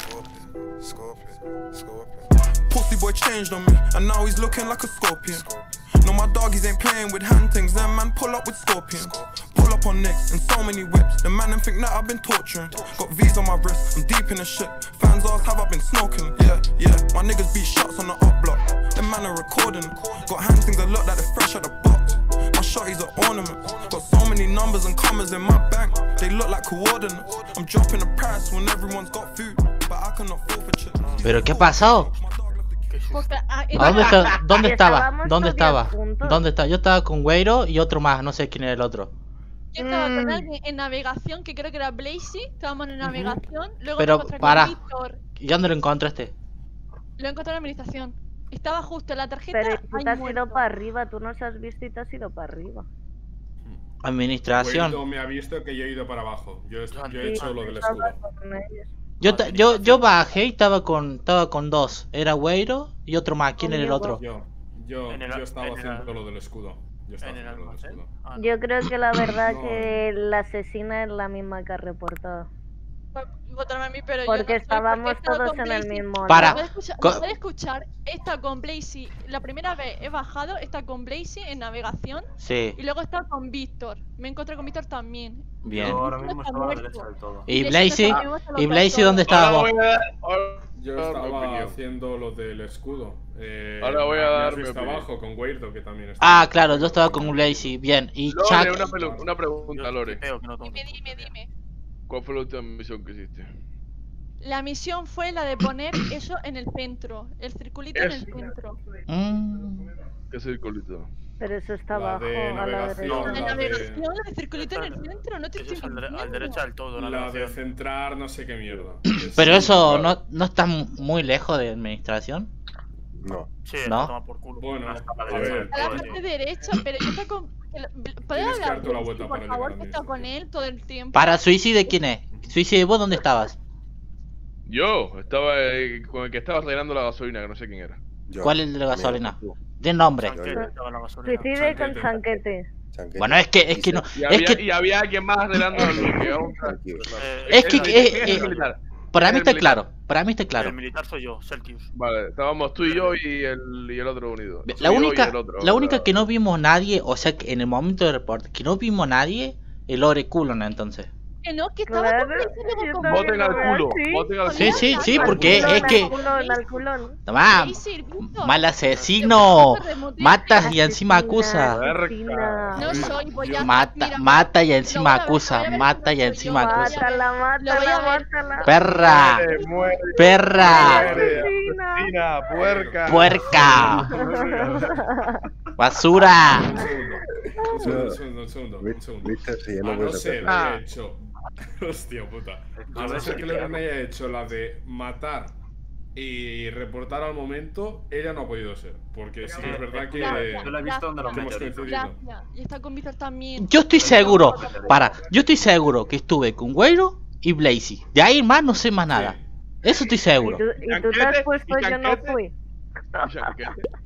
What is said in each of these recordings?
Scorpion, scorpion, scorpion. Pussy boy changed on me, and now he's looking like a scorpion. No, my doggies ain't playing with hand things, them man pull up with scorpions. Pull up on necks and so many whips. The man them think that I've been torturing. Got V's on my wrist, I'm deep in the shit. Fans ask, have I been smoking? Yeah, yeah. My niggas beat shots on the up ¿Pero qué ha pasado? Ah, ¿A ¿Dónde, está- dónde estaba? ¿Dónde estaba? ¿Dónde está? Yo estaba con Güero y otro más, no sé quién era el otro. Yo estaba con Mm. alguien en navegación, que creo que era Blazy, estábamos en navegación, luego Pero, para. con Víctor, ¿Y dónde lo encontraste? lo encontré en la administración. Estaba justo en la tarjeta, Pero tú te has muerto. ido para arriba, tú nos has visto y te has ido para arriba. Administración. Guido me ha visto que yo he ido para abajo. Yo, he- yo he hecho lo del escudo. Yo, yo, yo bajé y estaba con, estaba con dos. Era Güero y otro más. ¿Quién era el otro? Yo, yo, En el- yo estaba en el- haciendo lo del escudo. Yo estaba En el haciendo lo del escudo. Ah, no. Yo creo que la verdad No. que la asesina es la misma que ha reportado. Votarme a mí, pero yo Porque no estábamos todos en el mismo Para. ¿Me puede escuchar? Co- ¿Me puede escuchar? Está con Blazy. La primera vez he bajado, está con Blazy en navegación. Sí, Y luego está con Víctor. Me encontré con Víctor también. bien. Yo ahora mismo está estaba a la derecha del todo. ¿Y Blazy? ¿Y Blazy dónde estaba Ahora vos? voy a dar, ahora Yo voy a estaba haciendo lo del escudo. Eh, Ahora voy a dar opinión. abajo con Weirdo, que también está. Ah, claro, yo estaba con Blazy. Bien. ¿Y Lore, Chuck? una, una pregunta, Lore. Dime, dime, dime. ¿Cuál fue la última misión que hiciste? La misión fue la de poner eso en el centro. El circulito en el centro. Mm, ¿Qué circulito? Pero eso está La abajo, de a la derecha. La La de- navegación, el circulito en el centro. No te Eso estoy es al dere- a la mintiendo. derecha del todo, la La de centrar, no sé qué mierda. Pero eso claro. no, no está muy lejos de administración. No. Sí, ¿No? no. toma por culo. Bueno, Está a la a derecha ver. A la parte derecha, pero yo estoy con. ¿Puedes Tienes que hablar? vuelta por para favor, que está con él todo el tiempo. Para Suicide, ¿quién es? Suicide, ¿vos dónde estabas? Yo estaba eh, con el que estaba rellenando la gasolina, que no sé quién era. Yo. ¿Cuál es el de la gasolina? De nombre. Chanquete. Suicide con Chanquete. chanquete. Chanquete. Bueno, es que, es que no. Y Es había, que y había alguien más rellenando la luz. que. Eh, Es que- eh, ¿Quién es eh, militar? Para mí está militar. claro. Para mí está claro. El militar soy yo, Celtius. Vale, estábamos tú y yo y el, y el otro unido. La Soy única, otro, la única que no vimos nadie, o sea, que en el momento del reporte, que no vimos nadie, el Ore Culon entonces. Que no, que estaba Claro, con Voten al culo, así. voten al Sí, sí, sí, porque es al que. culón, al culón. Tomá, mal asesino. Matas y encima acusa. No soy, voy a. Mata, mira, mata y encima acusa. Mata y encima acusa. Perra, Muere, muere, perra, puerca. puerca, basura. Un segundo, un segundo, un segundo, un segundo. Sí, Hostia puta. A no ser que Lorena haya hecho la de matar y reportar al momento, ella no ha podido ser. Porque sí que es verdad que. Yo la he visto donde lo. Gracias. Y está con Víctor también. Yo estoy seguro, para, yo estoy seguro que estuve con Güero y Blazy. De ahí más no sé más nada. Eso estoy Y seguro. tú, y tú te has puesto yo no fui. Y Chanquete. ¿A quién has Imbécil. tratado, Víctor?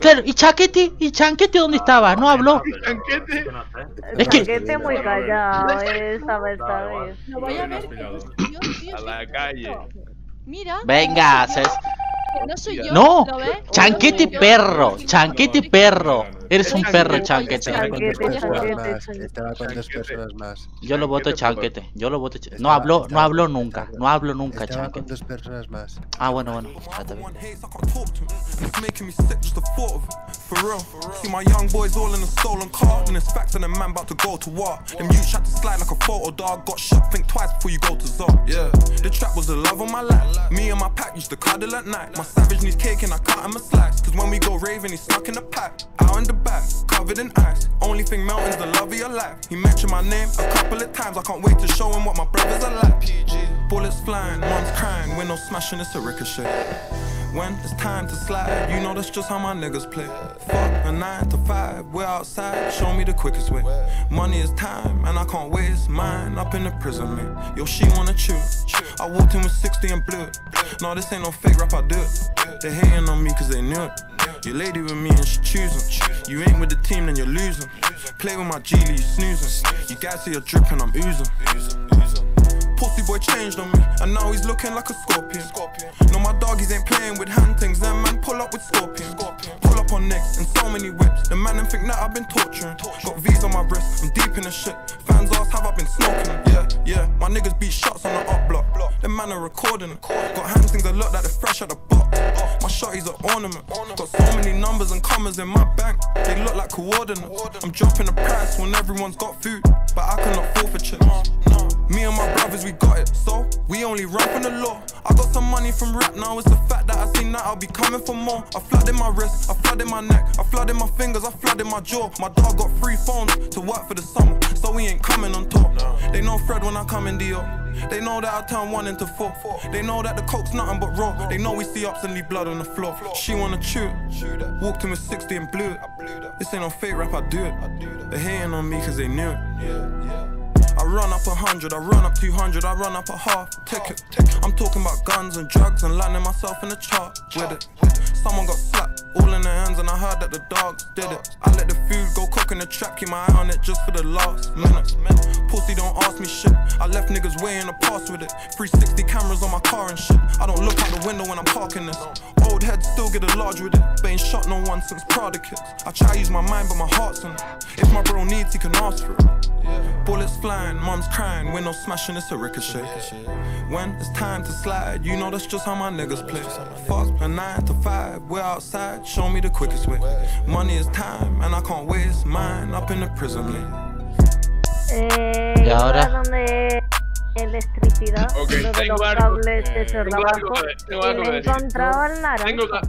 Claro, ¿y Chaquete? ¿Y Chanquete dónde estaba? No habló. Chanquete. Es que- Chanquete muy callado esta vez, esta Da igual. vez. Lo voy a ver. pillado. Dios, Dios, A la Dios, calle. Dios. Mira. Venga, que no soy yo. No. Chanquete perro, chanquete perro. Eres un perro, chanquete. Estaba con dos Chanquete, personas chanquete, más. chanquete. Estaba con dos Chanquete. personas más. Yo lo voto Chanquete, chanquete. Yo lo voto ch- No habló, no habló nunca. No habló nunca, Estaba con chanquete. dos personas más. Ah, bueno, bueno. ya está bien. One hates, I can't talk to him. And it's making me sick just the thought of it. For real. See my young boys all in a stolen car. And it's facts and a man about to go to war. Them you tried to slide like a photo dog. Got shot, think twice before you go to Zop. Yeah. The trap was the love of my life. Me and my pack used to cuddle at night. My savage needs cake and I cut him a slice. Cause when we go raving, he's stuck in the pack. Out in the back, covered in ice. Only thing melting's the love of your life. He mentioned my name a couple of times. I can't wait to show him what my brothers are like. PG. Bullets flying, mom's crying. No smashing, it's a ricochet. When it's time to slide, you know that's just how my niggas play. Fuck a nine to five, we're outside, show me the quickest way. Money is time, and I can't waste mine up in the prison, man. Yo, she wanna chew. I walked in with 60 and it. No, this ain't no fake rap, I do it. They hating on me cause they knew it. Your lady with me and she choosing. You ain't with the team, then you're losing. Play with my G, you snoozing. You guys see a drip and I'm oozing. Pussy boy changed on me, and now he's looking like a scorpion. No, my doggies ain't playing with hand things, them man pull up with scorpion. Pull up on necks and so many whips. The man them think that I've been torturing. Got V's on my wrist, I'm deep in the shit. Fans ask, have I been smoking? Yeah, yeah. My niggas beat shots on the up block. The man are recording. Got hand things that look like they're fresh out the box. My shotties are ornament. Got so many numbers and commas in my bank, they look like coordinates. I'm dropping the price when everyone's got food, but I cannot fall for chips. Me and my brothers, we got it, so we only run from the law. I got some money from rap now, it's the fact that I seen that I'll be coming for more. I flooded my wrist, I flooded my neck, I flooded my fingers, I flooded my jaw. My dog got free phones to work for the summer, so we ain't coming on top. They know Fred when I come in Dio. They know that I turn one into four. They know that the coke's nothing but raw. They know we see ups and leave blood on the floor. She wanna chew. Walked in with 60 and blew it. This ain't no fake rap, I do it. They hating on me cause they knew it. I run up a hundred, I run up 200, I run up a half ticket. I'm talking about guns and drugs and landing myself in the chart with it. Someone got slapped, all in their hands, and I heard that the dogs did it. I let the food go cook in the trap, keep my eye on it just for the last minute. Pussy don't ask me shit. I left niggas way in the past with it. 360 cameras on my car and shit. I don't look out the window when I'm parking this. Old heads still get a large with it. But ain't shot no one since Prada kicks. I try to use my mind, but my heart's in it. If my bro needs, he can ask for it. Bullets flying, mom's crying, window smashing, it's a ricochet. When it's time to slide, you know that's just how my niggas play. Fuck a nine to five, we're outside, show me the quickest way. Money is time, and I can't waste mine up in the prison lane. Eh, ¿Y ahora? electricidad, Ok, lo de tengo los algo, cables de tengo algo abajo, que- tengo y decir. encontrado al naranja.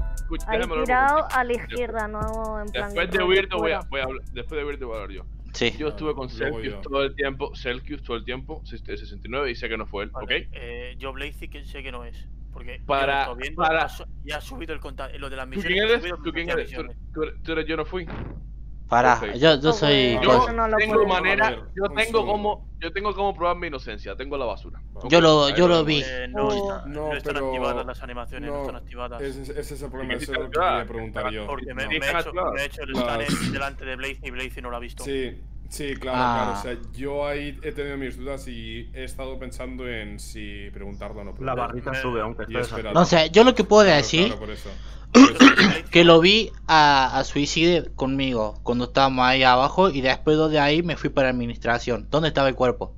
Ahí tirado a la izquierda, no en plan. Después de Weirdo voy a, voy a hablar. Después de Weirdo voy a hablar yo. Sí. Yo estuve con yo. todo el tiempo, Celsius todo el tiempo, 69 y sé que no fue él, Vale, ¿ok? Eh, yo Blazy que sé que no es. Porque Para- viendo, para- ha su- y ha subido el contacto. Lo de las ¿Tú misiones. quién ha eres? ¿Tú quién eres? ¿Tú, tú tú eres yo no fui? Para, Perfecto. yo, yo Oh, soy. Yo no lo tengo puedo- manera, yo tengo como, yo tengo como probar mi inocencia, tengo la basura. ¿ok? Yo lo- yo lo vi. Eh, no, está- No, no están pero- activadas las animaciones, no, no, están activadas. Ese, ese es el problema, ¿Y qué eso es lo que quería preguntar yo. Porque me, me he hecho, me he hecho el scanner delante de Blazy y Blazy no lo ha visto. Sí, sí, claro, Ah. claro. O sea, yo ahí he tenido mis dudas y he estado pensando en si preguntarlo o no La preguntarlo. barrita Me- sube, aunque esté. No sé, yo lo que puedo Claro, decir claro, por eso. que lo vi a, a Suicide conmigo cuando estábamos ahí abajo y después de ahí me fui para administración. ¿Dónde estaba el cuerpo?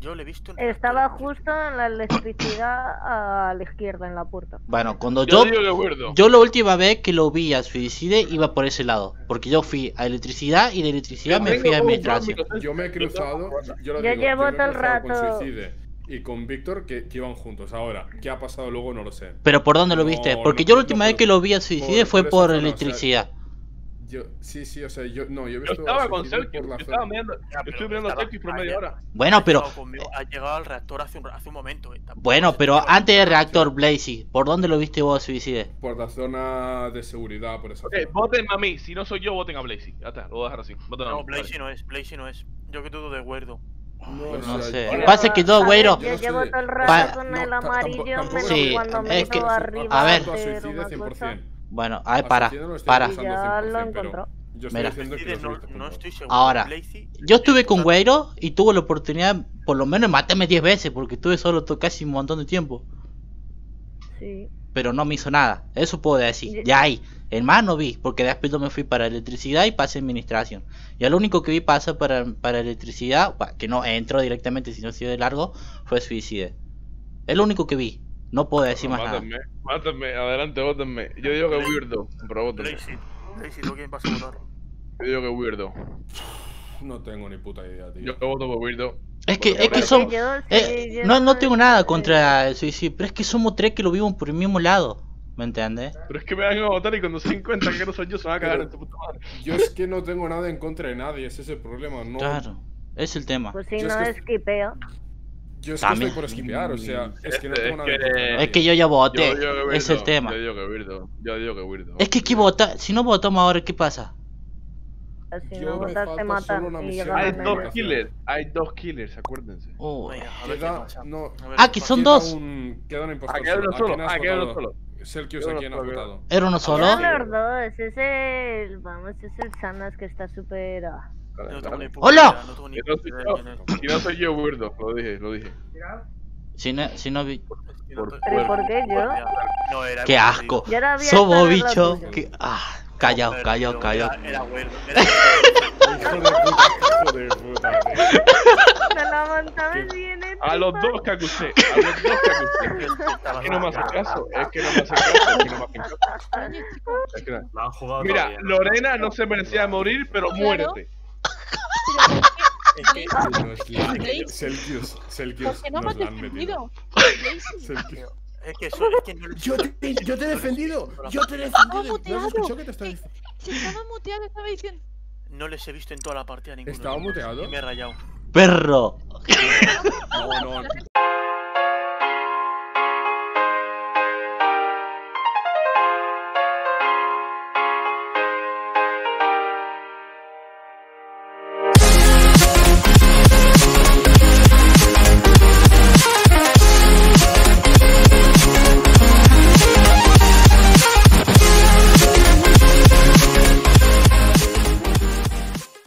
Yo le he visto en Estaba justo en la electricidad a la izquierda, en la puerta. Bueno, cuando Yo yo yo la última vez que lo vi a Suicide iba por ese lado, porque yo fui a electricidad y de electricidad me fui a administración. Yo me he cruzado, yo lo Yo digo, llevo todo el rato- Suicide y con Víctor que, que iban juntos. Ahora, ¿qué ha pasado luego? No lo sé. Pero ¿por dónde lo No, viste? Porque no, yo la última vez que lo vi a Suicide fue por esa por zona, o sea, electricidad. Yo, sí, sí, o sea, yo, no, yo he Yo visto estaba a con la yo zona. estaba mirando, Ya, yo pero estuve mirando a Celsius por media hora. Bueno, pero ha llegado al reactor hace un, hace un momento. eh, bueno, pero antes del reactor Blazy, ¿por dónde lo viste vos Suicide? Por la zona de seguridad, por esa Ok, zona. voten a mí, si no soy yo, voten a Blazy. Ya está, lo voy a dejar así. Voten a No. Blazy no es, Blazy no es. Yo que dudo de Guerdo. No, no sé. yo- Pasa que yo, A ver, güero- Yo no llevo sé. todo el Pa- rato con no, el amarillo, Sí, cuando me es que- iba arriba a ver. hacer a Suicide una 100%. cosa. Bueno, A para, no estoy para. acusando Ya lo 100%, pero encontró. Yo estoy Mira. diciendo que no, no estoy seguro. Ahora, Yo estuve con Güero y tuve la oportunidad, por lo menos, de matarme 10 veces, porque estuve solo casi un montón de tiempo. Sí. Pero no me hizo nada, eso puedo decir. Ya ahí, el más no vi, porque después yo me fui para electricidad y pasé administración. Y lo único que vi pasar para, para electricidad, que no entró directamente, sino sido de largo, fue suicide. Es lo único que vi, no puedo decir más nada. Mátenme, mátenme, adelante, votenme. Yo digo que Weirdo, pero votenme. Blazy, Blazy, ¿tú quién vas a votar? Yo digo que Weirdo. No tengo ni puta idea, tío. Yo voto por Weirdo. Es que, es que son, Yo sí, eh, yo no, no tengo nada contra el suicidio, pero es que somos tres que lo vimos por el mismo lado, ¿me entiendes? Pero es que me van a votar y cuando se den cuenta que no soy yo, se van a cagar Pero- en tu puta madre. Yo es que no tengo nada en contra de nadie, ese es el problema. No, Claro, es el tema. Pues si Yo es no que- esquipeo. Yo es que estoy por esquipear, o sea, es que no Es tengo nada que- contra nadie. Es que yo ya voté, Yo digo que es el tema. Yo digo que. Yo digo que. Es que aquí vota, si no votamos ahora, ¿qué pasa? Si Yo no me votas, te matan. Hay dos killers, hay dos killers, acuérdense. Oh, qué Queda, no, ver Ah, qué que son dos. Un, queda un impostor Ah, queda uno ¿A quién solo, ah, queda uno votado? solo. Selkius, Queda ¿a uno quién has solo, votado? ¿Era uno solo? Eran los dos, es el. Vamos, es el Sanas que está súper. ah. ¡Hola! si no soy yo, Weirdo. Lo dije, lo dije. Si no, si no vi... Es que no Por te- ¿Pero por qué yo? ¡Qué asco! Sobo bicho. que- Ah, callao, callao, callao. Era. Era Hijo de puta, hijo de puta. hecha. A los dos que acusé, a los dos que acusé. Es que no me hace caso, es que no me hace caso, es que no me hacen caso. Oye, chicos, Es que no. La han jugado Mira, todavía, ¿no? Lorena no se merecía morir, pero Claro. muérete. Es que- Nos la- Blaze. Selkius, ¿por Selkius, qué no me han defendido? Es que eso, es que no Yo te, yo te he defendido, yo te he Estaba defendido. ¿No has escuchado que te estaba Sí, Si estaba muteado, estaba diciendo. No les he visto en toda la partida ninguno. ¿Estaba muteado? Y me he rayado. ¡Perro! No, no,